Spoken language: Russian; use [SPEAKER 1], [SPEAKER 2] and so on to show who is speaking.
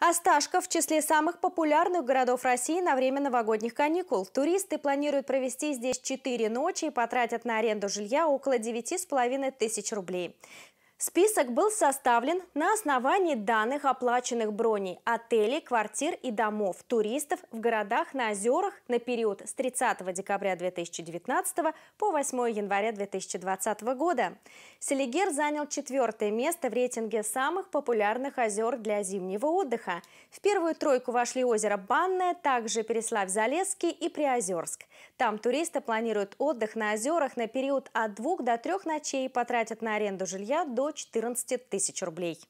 [SPEAKER 1] Осташков в числе самых популярных городов России на время новогодних каникул. Туристы планируют провести здесь 4 ночи и потратят на аренду жилья около 9,5 тысяч рублей. Список был составлен на основании данных оплаченных броней отелей, квартир и домов туристов в городах на озерах на период с 30 декабря 2019 по 8 января 2020 года. Селигер занял четвертое место в рейтинге самых популярных озер для зимнего отдыха. В первую тройку вошли озеро Банное, также Переславь-Залесский и Приозерск. Там туристы планируют отдых на озерах на период от двух до трех ночей и потратят на аренду жилья до 14 тысяч рублей.